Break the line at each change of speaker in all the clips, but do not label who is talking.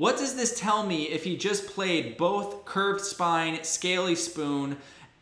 What does this tell me if he just played both Curved Spine, Scaly Spoon,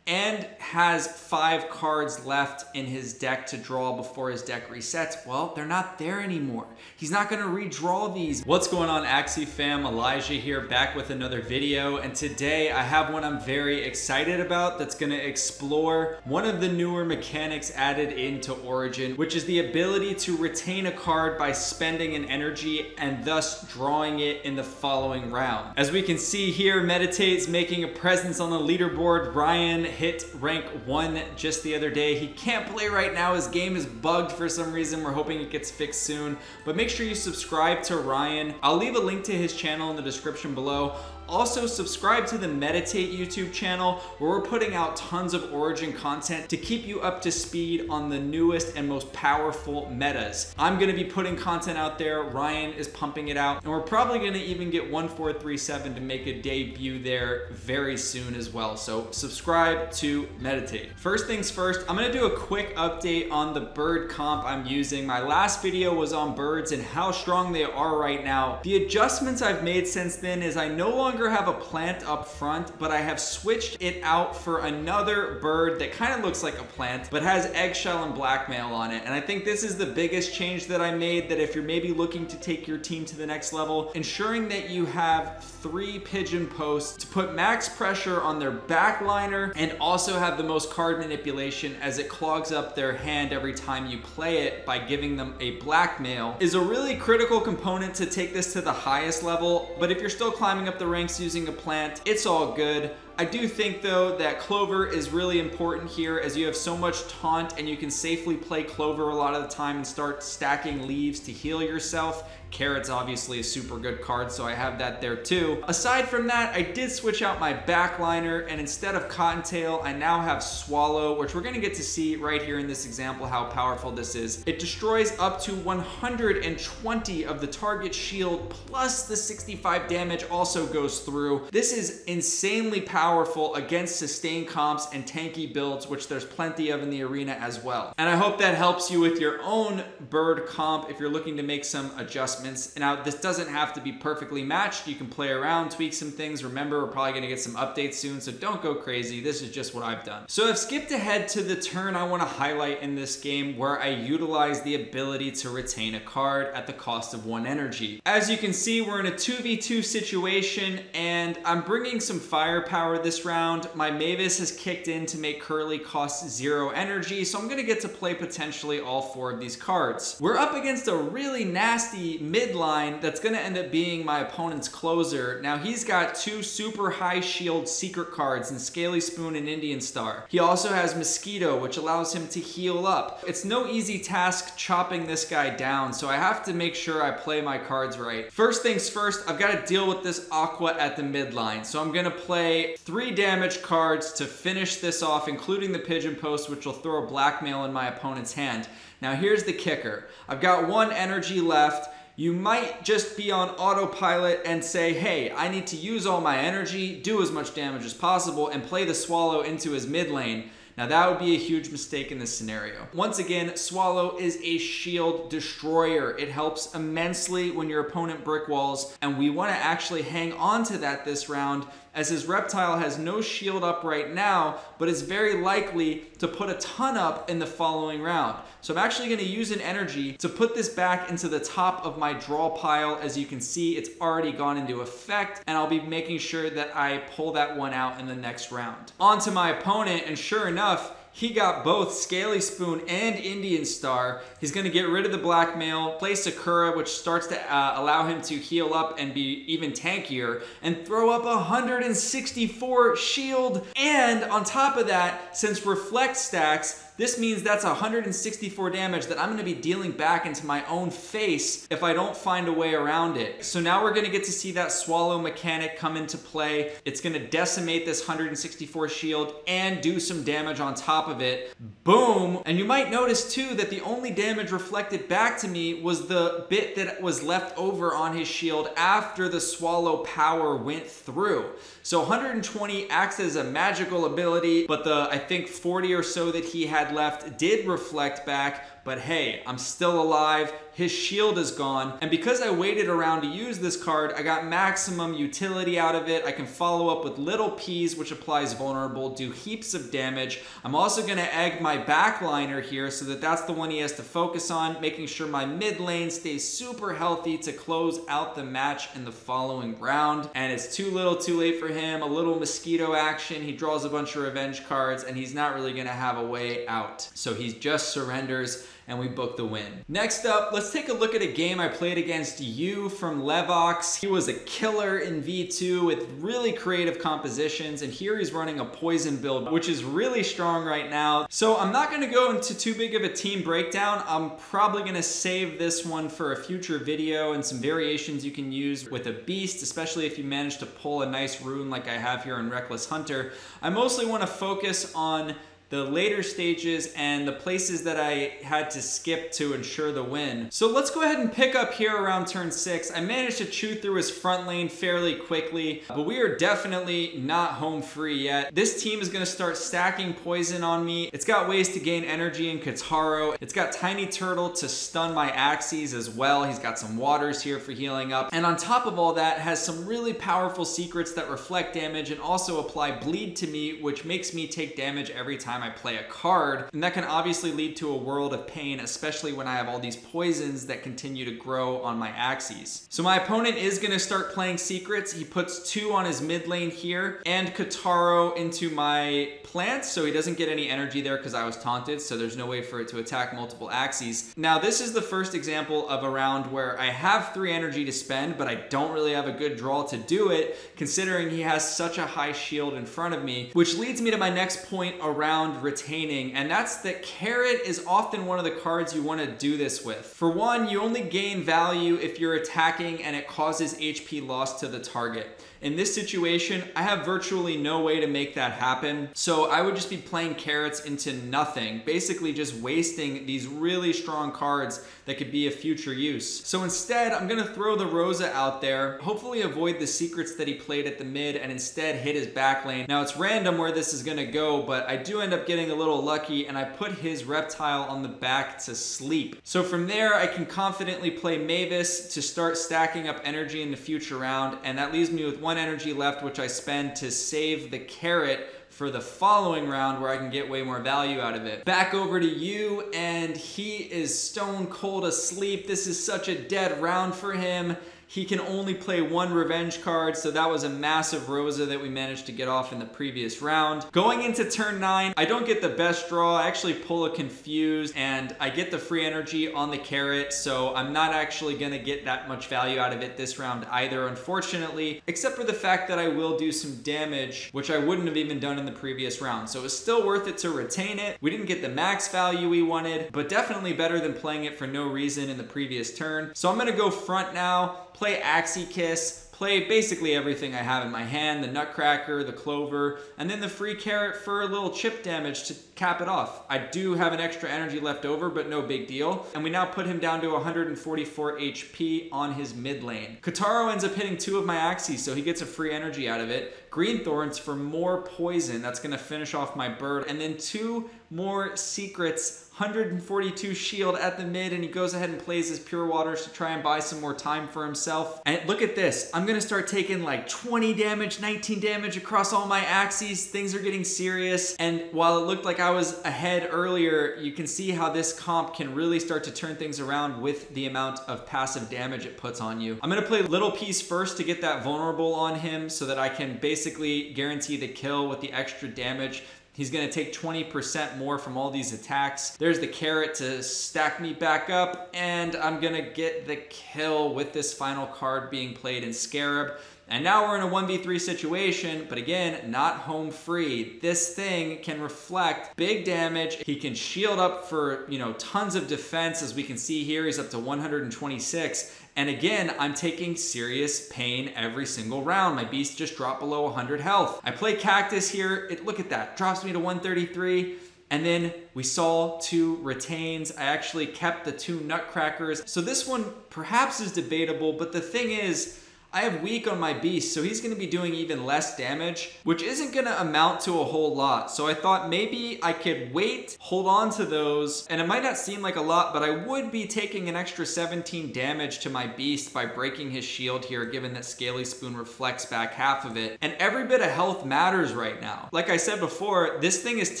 and has five cards left in his deck to draw before his deck resets, well, they're not there anymore. He's not gonna redraw these. What's going on, Axie fam? Elijah here, back with another video. And today I have one I'm very excited about that's gonna explore one of the newer mechanics added into Origin, which is the ability to retain a card by spending an energy and thus drawing it in the following round. As we can see here, METAT8's making a presence on the leaderboard. Ryan hit rank one just the other day. He can't play right now. His game is bugged for some reason. We're hoping it gets fixed soon. But make sure you subscribe to Ryan. I'll leave a link to his channel in the description below. Also, subscribe to the METAT8 YouTube channel where we're putting out tons of Origin content to keep you up to speed on the newest and most powerful metas. I'm gonna be putting content out there, Ryan is pumping it out, and we're probably gonna even get 1437 to make a debut there very soon as well. So subscribe to METAT8. First things first, I'm gonna do a quick update on the bird comp I'm using. My last video was on birds and how strong they are right now. The adjustments I've made since then is I no longer longer have a plant up front, but I have switched it out for another bird that kind of looks like a plant, but has eggshell and blackmail on it. And I think this is the biggest change that I made that if you're maybe looking to take your team to the next level, ensuring that you have three pigeon posts to put max pressure on their backliner and also have the most card manipulation as it clogs up their hand every time you play it by giving them a blackmail is a really critical component to take this to the highest level. But if you're still climbing up the ranks, using a plant. It's all good. I do think though that Clover is really important here as you have so much taunt and you can safely play Clover a lot of the time and start stacking leaves to heal yourself. Carrot's obviously a super good card, so I have that there too. Aside from that, I did switch out my backliner and instead of Cottontail, I now have Swallow, which we're gonna get to see right here in this example how powerful this is. It destroys up to 120 of the target shield plus the 65 damage also goes through. This is insanely powerful powerful against sustained comps and tanky builds, which there's plenty of in the arena as well. And I hope that helps you with your own bird comp if you're looking to make some adjustments. Now, this doesn't have to be perfectly matched. You can play around, tweak some things. Remember, we're probably gonna get some updates soon, so don't go crazy. This is just what I've done. So I've skipped ahead to the turn I wanna highlight in this game where I utilize the ability to retain a card at the cost of one energy. As you can see, we're in a 2v2 situation and I'm bringing some firepower this round. My Mavis has kicked in to make Curly cost zero energy, so I'm gonna get to play potentially all four of these cards. We're up against a really nasty midline that's gonna end up being my opponent's closer. Now he's got two super high shield secret cards in Scaly Spoon and Indian Star. He also has Mosquito, which allows him to heal up. It's no easy task chopping this guy down, so I have to make sure I play my cards right. First things first, I've gotta deal with this Aqua at the midline. So I'm gonna play three damage cards to finish this off, including the Pigeon Post, which will throw a blackmail in my opponent's hand. Now here's the kicker. I've got one energy left. You might just be on autopilot and say, hey, I need to use all my energy, do as much damage as possible, and play the Swallow into his mid lane. Now that would be a huge mistake in this scenario. Once again, Swallow is a shield destroyer. It helps immensely when your opponent brick walls, and we wanna actually hang on to that this round as his reptile has no shield up right now, but is very likely to put a ton up in the following round. So I'm actually gonna use an energy to put this back into the top of my draw pile. As you can see, it's already gone into effect, and I'll be making sure that I pull that one out in the next round. On to my opponent, and sure enough, he got both Scaly Spoon and Indian Star. He's going to get rid of the blackmail, play Sakura, which starts to uh, allow him to heal up and be even tankier, and throw up 164 shield. And on top of that, since Reflect stacks, this means that's 164 damage that I'm gonna be dealing back into my own face if I don't find a way around it. So now we're gonna get to see that swallow mechanic come into play. It's gonna decimate this 164 shield and do some damage on top of it. Boom! And you might notice too that the only damage reflected back to me was the bit that was left over on his shield after the swallow power went through. So 120 acts as a magical ability, but the I think 40 or so that he had left did reflect back, but hey, I'm still alive. His shield is gone. And because I waited around to use this card, I got maximum utility out of it. I can follow up with Little Peas, which applies vulnerable, do heaps of damage. I'm also gonna egg my backliner here so that that's the one he has to focus on, making sure my mid lane stays super healthy to close out the match in the following round. And it's too little too late for him. A little mosquito action. He draws a bunch of revenge cards and he's not really gonna have a way out. So he just surrenders and we book the win. Next up, let's take a look at a game I played against you from Levox. He was a killer in V2 with really creative compositions, and here he's running a poison build, which is really strong right now. So I'm not gonna go into too big of a team breakdown. I'm probably gonna save this one for a future video and some variations you can use with a beast, especially if you manage to pull a nice rune like I have here in Reckless Hunter. I mostly wanna focus on the later stages and the places that I had to skip to ensure the win. So let's go ahead and pick up here around turn six. I managed to chew through his front lane fairly quickly, but we are definitely not home free yet. This team is gonna start stacking poison on me. It's got ways to gain energy in Kataro. It's got Tiny Turtle to stun my axes as well. He's got some waters here for healing up. And on top of all that, has some really powerful secrets that reflect damage and also apply bleed to me, which makes me take damage every time time I play a card. And that can obviously lead to a world of pain, especially when I have all these poisons that continue to grow on my axes. So my opponent is gonna start playing secrets. He puts two on his mid lane here and Kataro into my plants, so he doesn't get any energy there because I was taunted, so there's no way for it to attack multiple axes. Now this is the first example of a round where I have three energy to spend, but I don't really have a good draw to do it, considering he has such a high shield in front of me, which leads me to my next point around around retaining, and that's that carrot is often one of the cards you want to do this with. For one, you only gain value if you're attacking and it causes HP loss to the target. In this situation, I have virtually no way to make that happen. So I would just be playing carrots into nothing, basically just wasting these really strong cards that could be of future use. So instead, I'm gonna throw the Rosa out there, hopefully avoid the secrets that he played at the mid and instead hit his back lane. Now it's random where this is gonna go, but I do end up getting a little lucky and I put his reptile on the back to sleep. So from there, I can confidently play Mavis to start stacking up energy in the future round, and that leaves me with one one energy left, which I spend to save the carrot for the following round where I can get way more value out of it. Back over to you, and he is stone cold asleep. This is such a dead round for him. He can only play one revenge card, so that was a massive Rosa that we managed to get off in the previous round. Going into turn 9, I don't get the best draw. I actually pull a Confused, and I get the free energy on the carrot, so I'm not actually going to get that much value out of it this round either, unfortunately, except for the fact that I will do some damage, which I wouldn't have even done in the previous round. So it's still worth it to retain it. We didn't get the max value we wanted, but definitely better than playing it for no reason in the previous turn. So I'm going to go front now, play Axie Kiss, play basically everything I have in my hand, the Nutcracker, the Clover, and then the free carrot for a little chip damage to cap it off. I do have an extra energy left over, but no big deal. And we now put him down to 144 HP on his mid lane. Kataro ends up hitting two of my axes, so he gets a free energy out of it. Green Thorns for more poison. That's gonna finish off my bird. And then two more secrets 142 shield at the mid and he goes ahead and plays his pure waters to try and buy some more time for himself. And look at this. I'm gonna start taking like 20 damage, 19 damage across all my axes. Things are getting serious. And while it looked like I was ahead earlier, you can see how this comp can really start to turn things around with the amount of passive damage it puts on you. I'm gonna play Little Peas first to get that vulnerable on him so that I can basically guarantee the kill with the extra damage He's to take 20% more from all these attacks. There's the carrot to stack me back up, and I'm to get the kill with this final card being played in Scarab. And now we're in a 1v3 situation, but again, not home free. This thing can reflect big damage. He can shield up for, you know, tons of defense. As we can see here, he's up to 126. And again, I'm taking serious pain every single round. My beast just dropped below 100 health. I play Cactus here. It, look at that, drops me to 133. And then we saw two retains. I actually kept the two nutcrackers. So this one perhaps is debatable, but the thing is, I have weak on my beast, so he's going to be doing even less damage, which isn't going to amount to a whole lot. So I thought maybe I could wait, hold on to those, and it might not seem like a lot, but I would be taking an extra 17 damage to my beast by breaking his shield here, given that Scaly Spoon reflects back half of it. And every bit of health matters right now. Like I said before, this thing is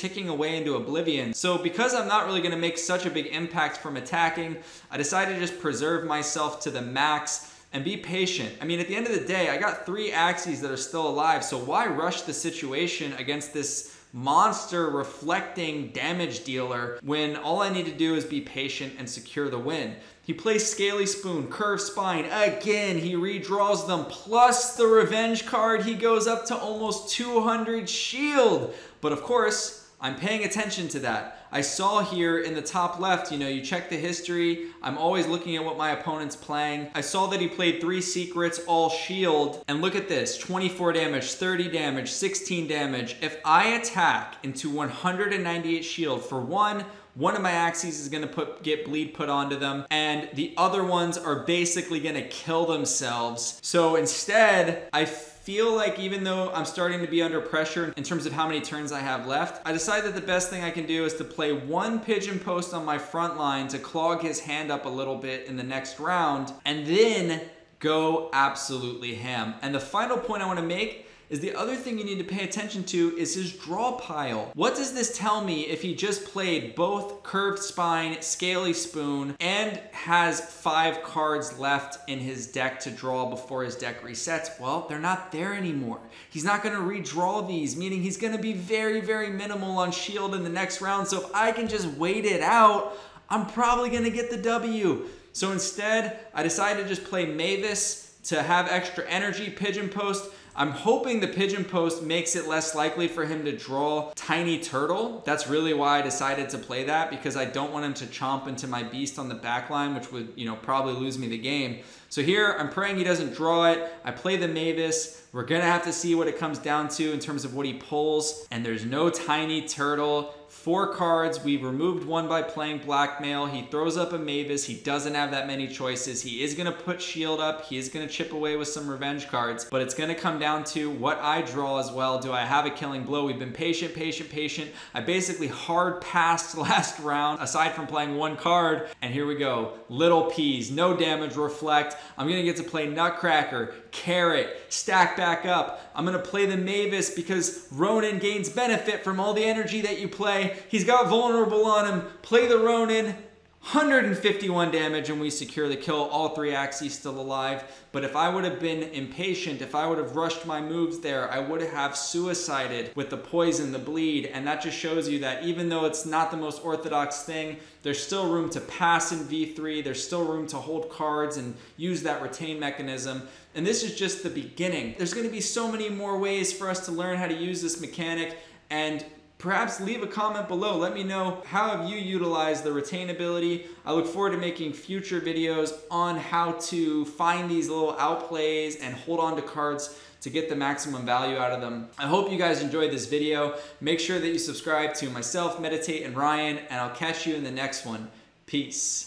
ticking away into oblivion. So because I'm not really going to make such a big impact from attacking, I decided to just preserve myself to the max and be patient. I mean, at the end of the day, I got three axes that are still alive, so why rush the situation against this monster reflecting damage dealer when all I need to do is be patient and secure the win. He plays Scaly Spoon, Curved Spine. Again, he redraws them. Plus the Revenge card, he goes up to almost 200 shield. But of course, I'm paying attention to that. I saw here in the top left, you know, you check the history. I'm always looking at what my opponent's playing. I saw that he played three secrets, all shield. And look at this, 24 damage, 30 damage, 16 damage. If I attack into 198 shield for one, one of my axes is gonna put get bleed put onto them, and the other ones are basically gonna kill themselves. So instead, I feel like even though I'm starting to be under pressure in terms of how many turns I have left, I decided that the best thing I can do is to play one pigeon post on my front line to clog his hand up a little bit in the next round, and then go absolutely ham. And the final point I wanna make is the other thing you need to pay attention to is his draw pile. What does this tell me if he just played both curved spine, scaly spoon, and has five cards left in his deck to draw before his deck resets? Well, they're not there anymore. He's not gonna redraw these, meaning he's gonna be very, very minimal on shield in the next round. So if I can just wait it out, I'm probably gonna get the W. So instead, I decided to just play Mavis to have extra energy, Pigeon Post, I'm hoping the pigeon post makes it less likely for him to draw Tiny Turtle. That's really why I decided to play that because I don't want him to chomp into my beast on the back line, which would, you know, probably lose me the game. So here, I'm praying he doesn't draw it. I play the Mavis. We're gonna have to see what it comes down to in terms of what he pulls. And there's no Tiny Turtle four cards. We removed one by playing blackmail. He throws up a Mavis. He doesn't have that many choices. He is going to put shield up. He is going to chip away with some revenge cards, but it's going to come down to what I draw as well. Do I have a killing blow? We've been patient, patient, patient. I basically hard passed last round aside from playing one card. And here we go. Little Peas, no damage, reflect. I'm going to get to play Nutcracker, Carrot, stack back up. I'm to play the Mavis because Ronin gains benefit from all the energy that you play. He's got vulnerable on him. Play the Ronin. 151 damage and we secure the kill. All three axes still alive. But if I would have been impatient, if I would have rushed my moves there, I would have suicided with the poison, the bleed. And that just shows you that even though it's not the most orthodox thing, there's still room to pass in V3. There's still room to hold cards and use that retain mechanism. And this is just the beginning. There's going to be so many more ways for us to learn how to use this mechanic. And perhaps leave a comment below. Let me know how have you utilized the retain ability. I look forward to making future videos on how to find these little outplays and hold on to cards to get the maximum value out of them. I hope you guys enjoyed this video. Make sure that you subscribe to myself, METAT8, and Ryan, and I'll catch you in the next one. Peace.